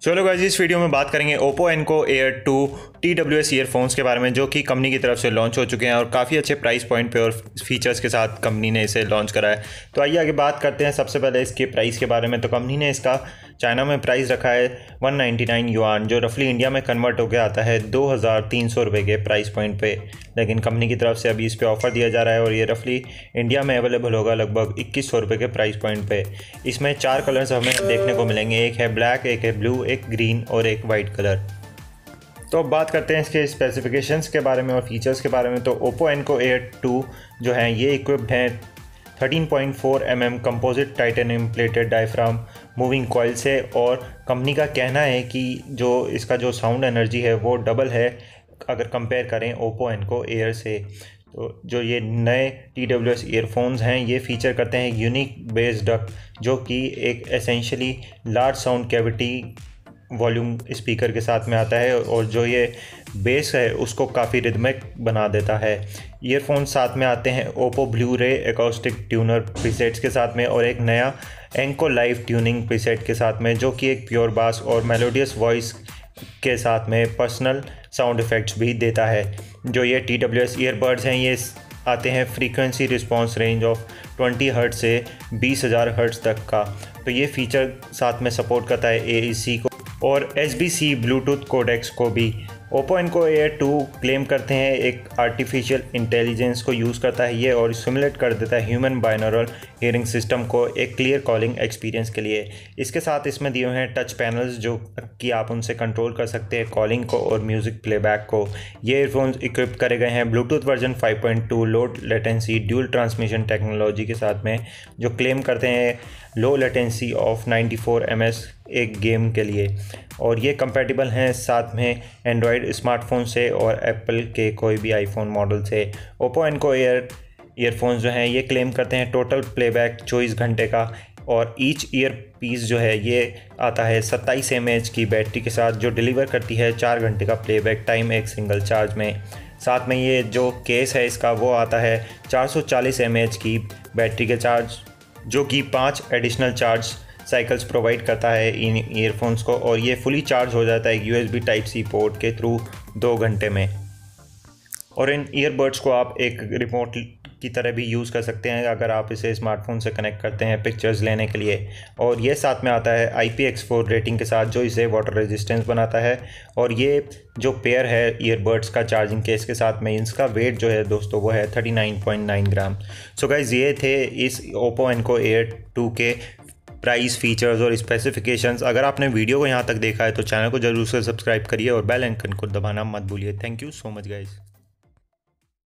चलो गाइज़ इस वीडियो में बात करेंगे Oppo Enco Air two T W S earphones के बारे में, जो कि कंपनी की तरफ़ से लॉन्च हो चुके हैं और काफ़ी अच्छे प्राइस पॉइंट पे और फीचर्स के साथ कंपनी ने इसे लॉन्च करा है। तो आइए आगे बात करते हैं सबसे पहले इसके प्राइस के बारे में। तो कंपनी ने इसका चाइना में प्राइस रखा है वन नाइन्टी नाइन युआन, जो रफली इंडिया में कन्वर्ट होकर आता है दो हज़ार तीन सौ रुपये के प्राइस पॉइंट पे। लेकिन कंपनी की तरफ़ से अभी इस पर ऑफ़र दिया जा रहा है और ये रफली इंडिया में अवेलेबल होगा लगभग इक्कीस सौ रुपये के प्राइस पॉइंट पे। इसमें चार कलर्स हमें देखने को मिलेंगे, एक है ब्लैक एक है ब्लू एक ग्रीन और एक वाइट कलर तो अब बात करते हैं इसके स्पेसिफिकेशंस के बारे में और फीचर्स के बारे में। तो Oppo Enco air two जो है, ये इक्विप्ड हैं 13.4 mm composite titanium plated diaphragm moving coil से और कंपनी का कहना है कि जो इसका जो साउंड एनर्जी है वो डबल है, अगर कंपेयर करें ओप्पो एनको एयर से। तो जो ये नए टी डब्ल्यू एस ईयरफोन्स हैं, ये फीचर करते हैं यूनिक बेस डक जो कि एक essentially large sound cavity volume speaker के साथ में आता है और जो ये बेस है, उसको काफ़ी रिदमिक बना देता है। ईयरफोन साथ में आते हैं Oppo blue ray acoustic tuner presets के साथ में और एक नया एंको लाइव ट्यूनिंग प्रीसेट के साथ में, जो कि एक प्योर बास और मेलोडियस वॉइस के साथ में पर्सनल साउंड इफ़ेक्ट्स भी देता है। जो ये टी डब्ल्यू एस ईयरबड्स हैं, ये आते हैं frequency response range of 20 hertz से बीस हज़ार हर्ट्स तक का। तो ये फीचर साथ में सपोर्ट करता है ए को। और एच ब्लूटूथ कोडेक्स को भी। Oppo Enco air to claim करते हैं, एक आर्टिफिशियल इंटेलिजेंस को यूज़ करता है ये और सिमुलेट कर देता है ह्यूमन बाइनरल हियरिंग सिस्टम को एक क्लियर कॉलिंग एक्सपीरियंस के लिए। इसके साथ इसमें दिए हैं टच पैनल्स जो कि आप उनसे कंट्रोल कर सकते हैं कॉलिंग को और म्यूज़िक प्लेबैक को। ये एयरफोन्स इक्विप करे गए हैं Bluetooth version 5.2 low latency dual transmission technology के साथ में, जो क्लेम करते हैं लो लेटेंसी ऑफ़ 94 फोर एक गेम के लिए। और ये कंपेटिबल हैं साथ में एंड्रॉयड स्मार्टफ़ोन से और एप्पल के कोई भी आईफोन मॉडल से। ओप्पो इनको एयर ईयरफोन्स जो हैं, ये क्लेम करते हैं टोटल प्लेबैक चौबीस घंटे का। और ईच ईयर पीस जो है, ये आता है सत्ताईस एम की बैटरी के साथ, जो डिलीवर करती है चार घंटे का प्लेबैक टाइम एक सिंगल चार्ज में। साथ में ये जो केस है इसका, वो आता है 440 एम की बैटरी के चार्ज जो कि पाँच एडिशनल चार्ज साइकिल्स प्रोवाइड करता है इन ईयरफोन्स को और ये फुली चार्ज हो जाता है यूएसबी टाइप सी पोर्ट के थ्रू दो घंटे में। और इन ईयरबड्स को आप एक रिमोट की तरह भी यूज़ कर सकते हैं अगर आप इसे स्मार्टफ़ोन से कनेक्ट करते हैं पिक्चर्स लेने के लिए। और ये साथ में आता है I P X four rating के साथ जो इसे वाटर रेजिस्टेंस बनाता है। और ये जो पेयर है ईयरबड्स का चार्जिंग केस के साथ में इसका वेट जो है दोस्तों वो है thirty nine point nine gram so guys ये थे इस ओप्पो एनको एयर टू के प्राइस फीचर्स और स्पेसिफिकेशंस अगर आपने वीडियो को यहाँ तक देखा है तो चैनल को ज़रूर से सब्सक्राइब करिए और बेल आइकन को दबाना मत भूलिए। Thank you so much guys